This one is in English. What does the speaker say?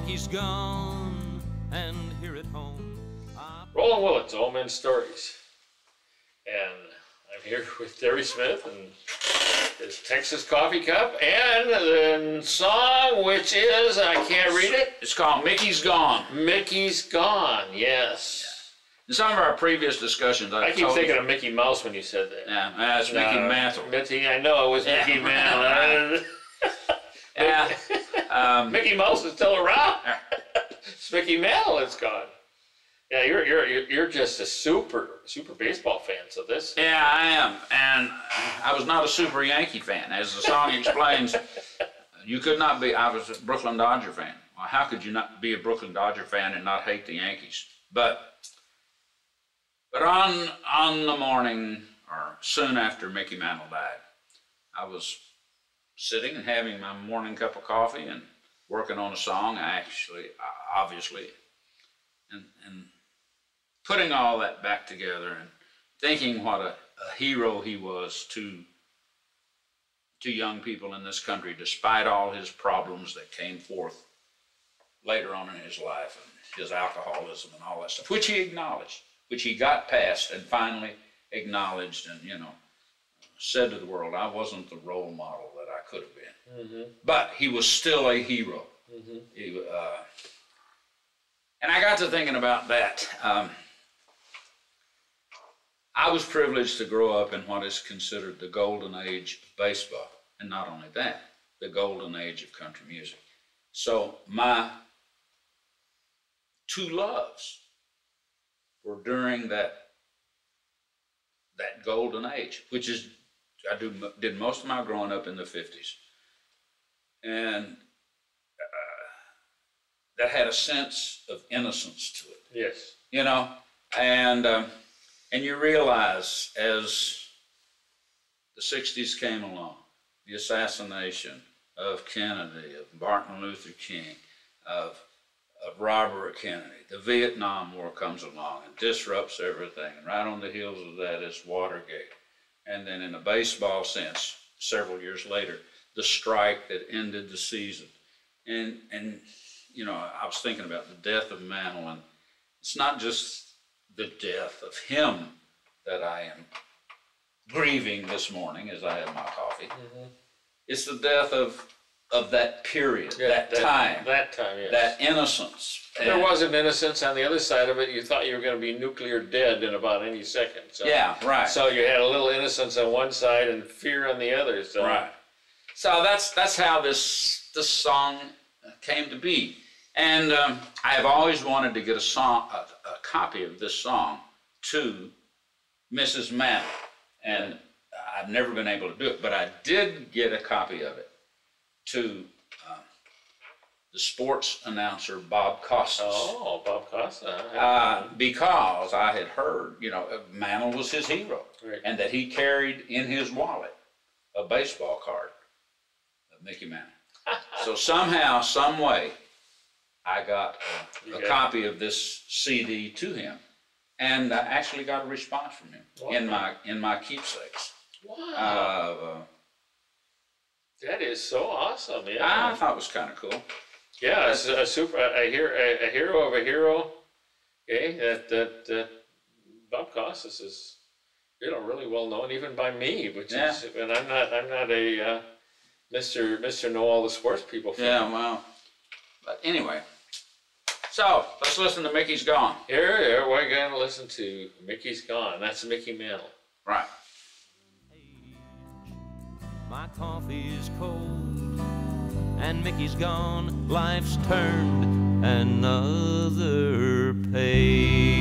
gone, and here at home. I Roland Willits, Old Men Stories. And I'm here with Terry Smith and his Texas Coffee Cup and the song, which is, I can't read it, It's called Mickey's Gone. Mickey's Gone, yes. In some of our previous discussions, I, I keep told thinking you, of Mickey Mouse when you said that. yeah, that's Mickey Mantle. Mickey, I know it was Yeah. Mickey Mantle. Yeah, um, Mickey Mouse is still around. it's Mickey Mantle, it's gone. Yeah, you're, you're, you're you're just a super, super baseball fan, so this, yeah, I am, and I was not a super Yankee fan, as the song explains. You could not be. I was a Brooklyn Dodger fan. Well, how could you not be a Brooklyn Dodger fan and not hate the Yankees? But, but on on the morning or soon after Mickey Mantle died, I was sitting and having my morning cup of coffee and working on a song. Actually, obviously, and and putting all that back together and thinking what a, a hero he was to to young people in this country, despite all his problems that came forth later on in his life and his alcoholism and all that stuff, which he acknowledged, which he got past and finally acknowledged and, you know, said to the world, I wasn't the role model that I could have been. But he was still a hero. He, uh, and I got to thinking about that. Um, I was privileged to grow up in what is considered the golden age of baseball. And not only that, the golden age of country music. So my two loves were during that that golden age, which is I do did most of my growing up in the fifties, and uh, that had a sense of innocence to it yes. you know, and um, and you realize as the '60s came along, the assassination of Kennedy, of Martin Luther King, of of Robert Kennedy, the Vietnam War comes along and disrupts everything. And right on the heels of that is Watergate, and then in a baseball sense, several years later, the strike that ended the season, and and you know, I was thinking about the death of and it's not just the death of him that I am grieving this morning as I have my coffee. Mm-hmm. It's the death of of that period, Yeah, that, time, That time, yes. that innocence. There And- was an innocence on the other side of it. You thought you were going to be nuclear dead in about any second. So, Yeah, right. So you had a little innocence on one side and fear on the other. So Right. So that's that's how this this song came to be, and um, I have always wanted to get a song, a, a copy of this song to Mrs. Mann, and I've never been able to do it, but I did get a copy of it to um, the sports announcer Bob Costas. Oh, Bob Costa. Uh, because I had heard, you know, Mantle was his hero, Right. and that he carried in his wallet a baseball card of Mickey Mantle. so somehow, some way, I got a, You a got- copy of this CD to him, and I actually got a response from him in my in my keepsakes. wow. Uh, that is so awesome. Yeah. I thought it was kind of cool. yeah. It's a super, a, hero, a, a hero of a hero. Okay. That, that, that Bob Costas is, you know, really well known even by me, which Yeah. is, and I'm not, I'm not a, uh, Mr. Mr. Know All the Sports People fan. Yeah, well, but anyway. So let's listen to Mickey's Gone. Here, here, we're going to listen to Mickey's Gone. That's Mickey Mantle. Right. My coffee's cold, and Mickey's gone. Life's turned another page.